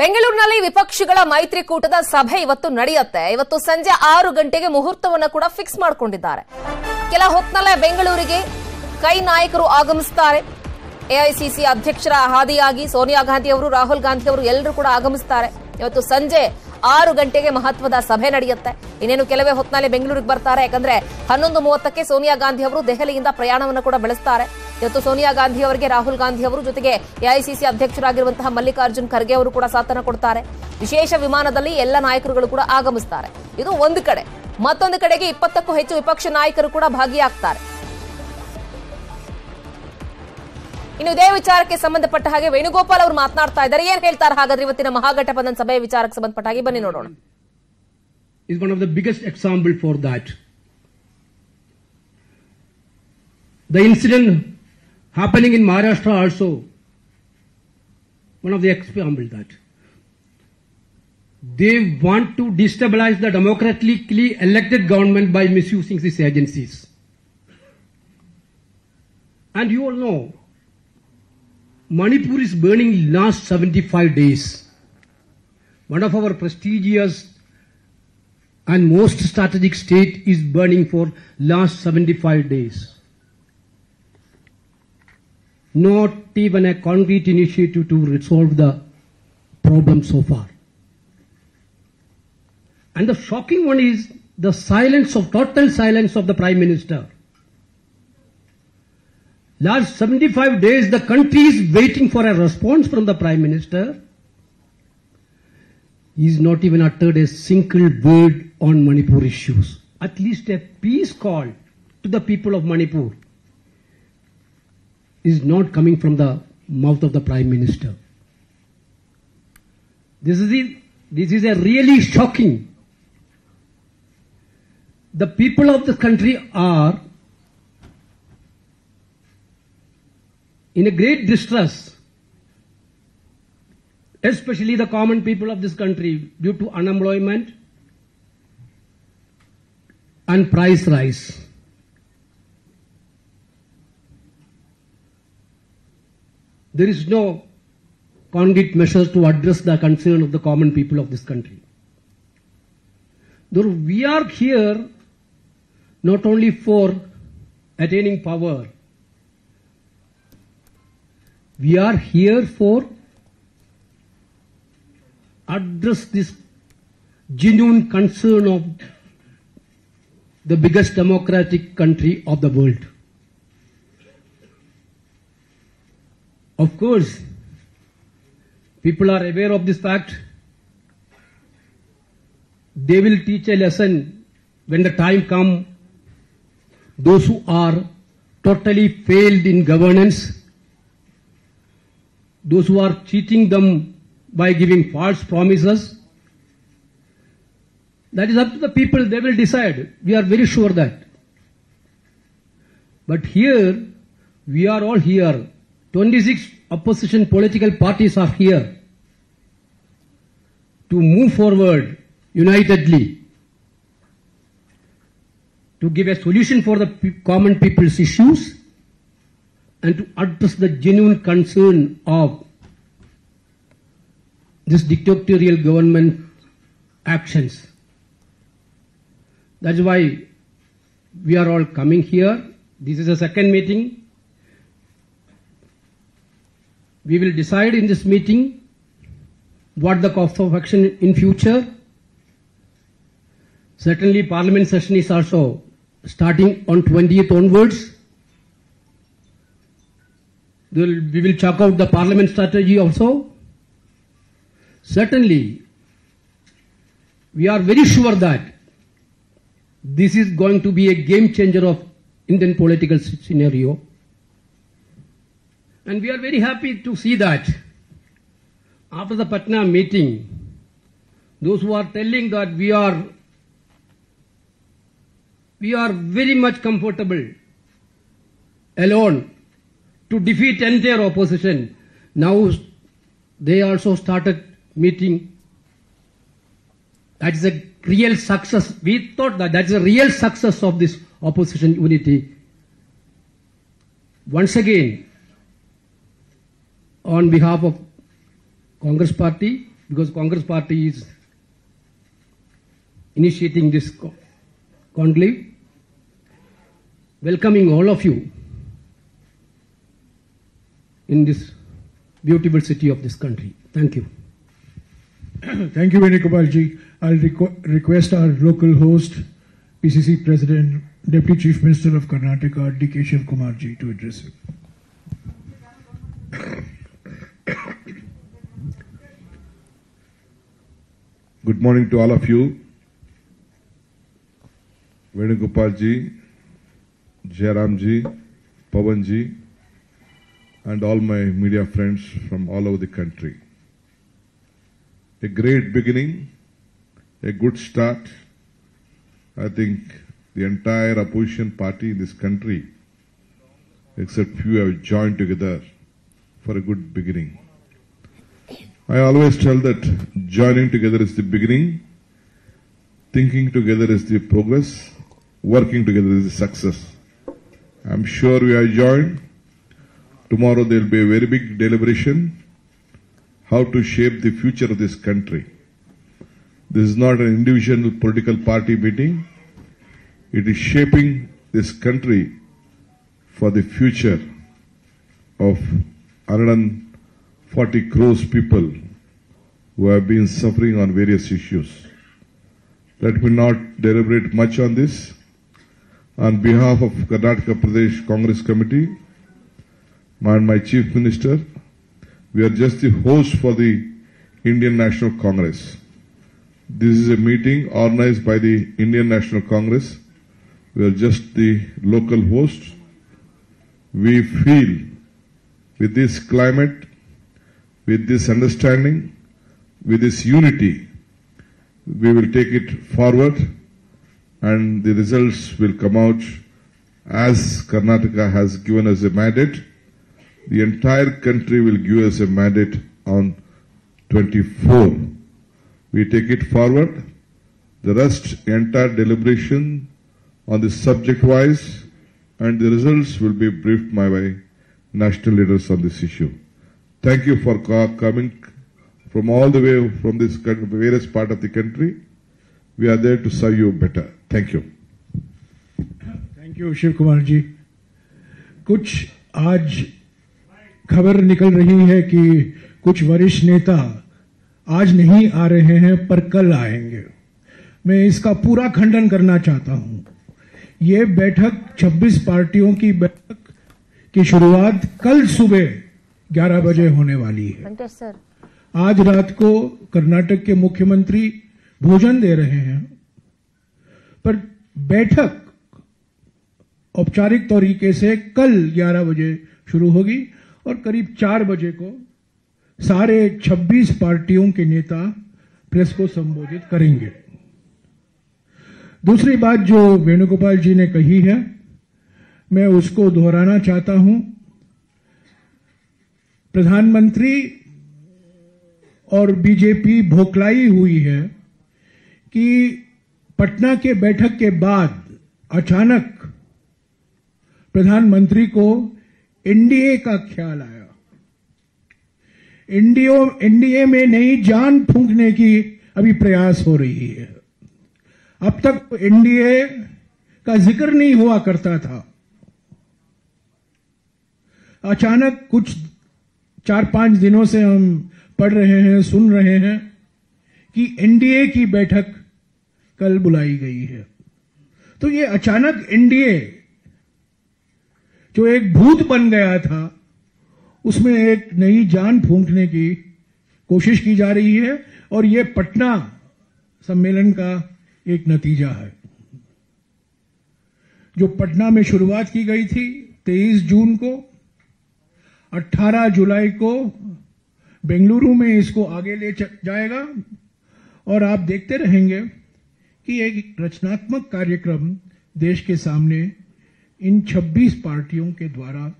ಬೆಂಗಳೂರಿನಲ್ಲಿ ವಿಪಕ್ಷಗಳ ಮೈತ್ರಿಕೂಟದ ಸಭೆ ಇವತ್ತು ನಡೆಯುತ್ತೆ. ಇವತ್ತು ಸಂಜೆ ಆರು ಗಂಟೆಗೆ ಮುಹೂರ್ತವನ್ನು ಕೂಡ ಫಿಕ್ಸ್ ಮಾಡಿಕೊಂಡಿದ್ದಾರೆ. ಕೆಲ ಹೊತ್ತಿನಲ್ಲೇ ಬೆಂಗಳೂರಿಗೆ ಕೈ ನಾಯಕರು ಆಗಮಿಸುತ್ತಾರೆ ಎಐಸಿಸಿ ಅಧ್ಯಕ್ಷರ ಹಾದಿಯಾಗಿ ಸೋನಿಯಾ ಗಾಂಧಿ ಅವರು, ರಾಹುಲ್ ಗಾಂಧಿ ಅವರು ಎಲ್ಲರೂ ಕೂಡ ಆಗಮಿಸುತ್ತಾರೆ ಇವತ್ತು ಸಂಜೆ ಆರು ಗಂಟೆಗೆ ಮಹತ್ವದ ಸಭೆ ನಡೆಯುತ್ತೆ. ಇನ್ನೇನು ಕೆಲವೇ ಹೊತ್ತಿನಲ್ಲಿ ಬೆಂಗಳೂರಿಗೆ ಬರ್ತಾರೆ. ಯಾಕಂದ್ರೆ ಹನ್ನೊಂದು ಮೂವತ್ತಕ್ಕೆ ಸೋನಿಯಾ ಗಾಂಧಿ ಅವರು ದೆಹಲಿಯಿಂದ ಪ್ರಯಾಣವನ್ನು ಕೂಡ ಬೆಳೆಸ್ತಾರೆ. ಇವತ್ತು ಸೋನಿಯಾ ಗಾಂಧಿ ಅವರಿಗೆ, ರಾಹುಲ್ ಗಾಂಧಿ ಅವರು ಜೊತೆಗೆ ಎಐಸಿಸಿ ಅಧ್ಯಕ್ಷರಾಗಿರುವಂತಹ ಮಲ್ಲಿಕಾರ್ಜುನ್ ಖರ್ಗೆ ಅವರು ಕೂಡ ಸಾಥನ ಕೊಡ್ತಾರೆ. ವಿಶೇಷ ವಿಮಾನದಲ್ಲಿ ಎಲ್ಲ ನಾಯಕರುಗಳು ಕೂಡ ಆಗಮಿಸುತ್ತಾರೆ ಇದು ಒಂದು ಕಡೆ. ಮತ್ತೊಂದು ಕಡೆಗೆ ಇಪ್ಪತ್ತಕ್ಕೂ ಹೆಚ್ಚು ವಿಪಕ್ಷ ನಾಯಕರು ಕೂಡ ಭಾಗಿಯಾಗ್ತಾರೆ. ಇನ್ನು ಇದೇ ವಿಚಾರಕ್ಕೆ ಸಂಬಂಧಪಟ್ಟ ಹಾಗೆ ವೇಣುಗೋಪಾಲ್ ಅವರು ಮಾತನಾಡ್ತಾ ಇದ್ದಾರೆ. ಏನ್ ಹೇಳ್ತಾರೆ ಹಾಗಾದ್ರೆ ಇವತ್ತಿನ ಮಹಾಗಠಬಂಧನ್ ಸಭೆಯ ವಿಚಾರಕ್ಕೆ ಸಂಬಂಧಪಟ್ಟ ಹಾಗೆ ಬನ್ನಿ ನೋಡೋಣ. Is one of the biggest example for that. The incident happening in Maharashtra also, one of the example that. They want to destabilize the democratically elected government by misusing these agencies. And you all know, Manipur is burning last 75 days. One of our prestigious and most strategic state is burning for last 75 days. Not even a concrete initiative to resolve the problem so far. And the shocking one is the silence of total silence of the Prime Minister. Last 75 days the country is waiting for a response from the Prime Minister He's not even uttered a single word on Manipur issues. At least a peace call to the people of Manipur is not coming from the mouth of the Prime Minister. This is, it, this is a really shocking. The people of the country are in a great distress especially the common people of this country due to unemployment and price rise. There is no concrete measures to address the concern of the common people of this country. Though we are here not only for attaining power, we are here for address this genuine concern of the biggest democratic country of the world. Of course, people are aware of this fact. They will teach a lesson when the time comes. Those who are totally failed in governance, those who are cheating them by giving false promises. That is up to the people, they will decide. We are very sure that. But here, we are all here. 26 opposition political parties are here to move forward unitedly to give a solution for the common people's issues and to address the genuine concern of this dictatorial government actions. That's why we are all coming here. This is a second meeting. We will decide in this meeting what the course of action in future. Certainly parliament session is also starting on 20th onwards. We will check out the parliament strategy also. Certainly, we are very sure that this is going to be a game changer of Indian political scenario. And we are very happy to see that after the Patna meeting, those who are telling that we are we are very much comfortable alone to defeat entire opposition. Now they also started meeting. That is a real success. We thought that that's a real success of this opposition unity. Once again, on behalf of Congress Party, because Congress party is initiating this co- conclave, welcoming all of you in this beautiful city of this country. Thank you. Thank you, Venugopalji. I'll requ- request our local host, PCC President, Deputy Chief Minister of Karnataka, D.K. Shiv Kumar ji, to address you. Good morning to all of you. Venugopal ji, Jairam ji, Pavan ji, and all my media friends from all over the country. A great beginning, a good start. I think the entire opposition party in this country, except few, have joined together for a good beginning. I always tell that joining together is the beginning, thinking together is the progress, working together is the success. I'm sure we are joined. Tomorrow there will be a very big deliberation how to shape the future of this country. This is not an individual political party meeting. It is shaping this country for the future of 140 crores people who have been suffering on various issues. Let me not deliberate much on this. On behalf of Karnataka Pradesh Congress Committee and my Chief Minister, we are just the host for the Indian National Congress. This is a meeting organized by the Indian National Congress. We are just the local host. We feel with this climate, with this understanding, with this unity, we will take it forward and the results will come out as Karnataka has given us a mandate. The entire country will give us a mandate on 24. We take it forward. The rest, entire deliberation on the subject wise and the results will be briefed by my national leaders on this issue. Thank you for co- coming from all the way from this various part of the country. We are there to serve you better. Thank you. Thank you Shiv Kumar ji कुछ आज खबर निकल रही है कि कुछ वरिष्ठ नेता आज नहीं आ रहे हैं पर कल आएँगे मैं इसका पूरा खंडन करना चाहता हूँ ये बैठक 26 पार्टियों की बैठक की शुरुआत कल सुबह 11 बजे होने वाली है। आज रात को कर्नाटक के मुख्यमंत्री भोजन दे रहे हैं पर बैठक औपचारिक तरीके से कल 11 बजे शुरू होगी और करीब 4 बजे को सारे 26 पार्टियों के नेता प्रेस को संबोधित करेंगे। दूसरी बात जो वेणुगोपाल जी ने कही है मैं उसको दोहराना चाहता हूँ प्रधानमंत्री और बीजेपी भोकलाई हुई है कि पटना के बैठक के बाद अचानक प्रधानमंत्री को एनडीए का ख्याल आया। एनडीओ, एनडीए में नई जान फूंकने की अभी प्रयास हो रही है। अब तक एनडीए का ज़िक्र नहीं हुआ करता था। अचानक कुछ चार पाँच दिनों से हम पढ़ रहे हैं, सुन रहे हैं कि एनडीए की बैठक कल बुलाई गई है। तो ये अचानक एनडीए जो एक भूत बन गया था, उसमें एक नई जान फूंकने की कोशिश की जा रही है और ये पटना सम्मेलन का एक नतीजा है। जो पटना में शुरुआत की गई थी 23 जून को 18 जुलाई को बेंगलुरु में इसको आगे ले जाएगा। और आप देखते रहेंगे कि एक रचनात्मक कार्यक्रम देश के सामने इन 26 पार्टियों के द्वारा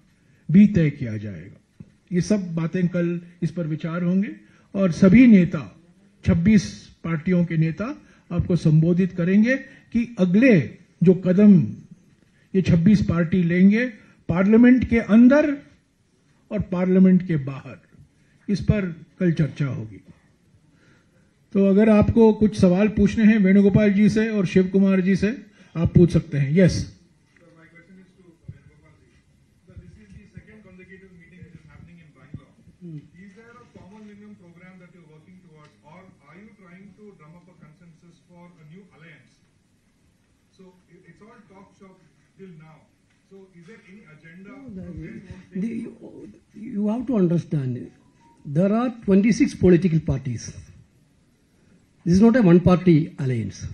भी तय किया जाएगा। ये सब बातें कल इस पर विचार होंगे और सभी नेता 26 पार्टियों के नेता आपको संबोधित करेंगे कि अगले जो कदम ये 26 पार्टी लेंगे, पार्लियामेंट के अंदर और पार्लियामेंट के बाहर। इस पर कल चर्चा होगी। तो अगर आपको कुछ सवाल पूछने हैं वेणुगोपाल जी से और शिव कुमार जी से आप पूछ सकते हैं। Yes yes. Hmm. till now. So is there any agenda? of where you The, you have to understand, there are 26 political parties. This is not a one party alliance.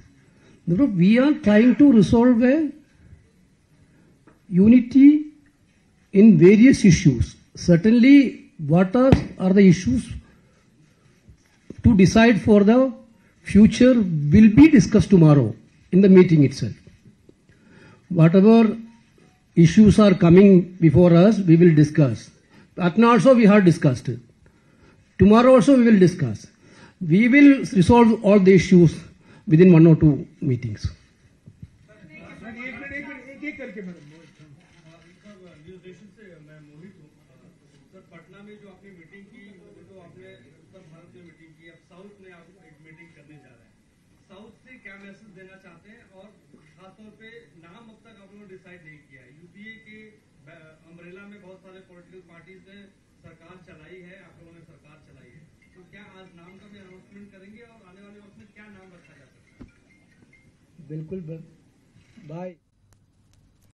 Therefore, we are trying to resolve a unity in various issues. Certainly, what are, are the issues to decide for the future will be discussed tomorrow in the meeting itself. Whatever issues are coming before us, we will discuss. Patna also we have discussed. Tomorrow also we will discuss. We will resolve all the issues within one or two meetings. News nation से मैं मोहित हूँ sir Patna में जो आपने meeting की वो तो आपने उत्तर भारत में मीटिंग की अब साउथ में आप एक मीटिंग करने जा रहे हैं साउथ से क्या मैसेज देना चाहते हैं और अम्ब्रेला में बहुत सारे पोलिटिकल पार्टीज़ ने सरकार चलाई है, आप लोगों ने सरकार चलाई है। तो क्या आज नाम का भी अनाउंसमेंट करेंगे और आने वाले वक्त में क्या नाम रखा जा सकता है? बिल्कुल बाय